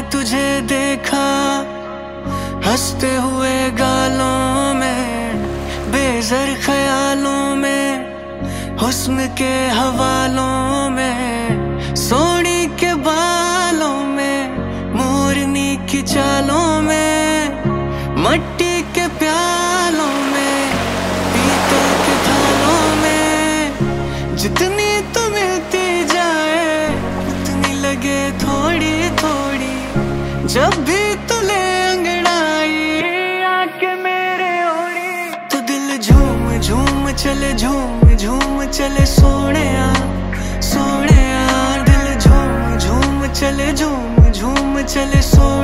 तुझे देखा, हँसते हुए गालों में, बेजर ख्यालों में, हुस्न के हवालों में, सोनी के बालों में, मोरनी की चालों में, मट्टी के प्यालों में, पीतल के थालों में, जितनी तो मिलती जाए, उतनी लगे थोड़ी थोड़ी जब भी तुले अंगड़ाई आके मेरे ओड़ी तो दिल झूम झूम चले झूम झूम चले सोने सोने दिल झूम झूम चले झूम झूम चले सो सोने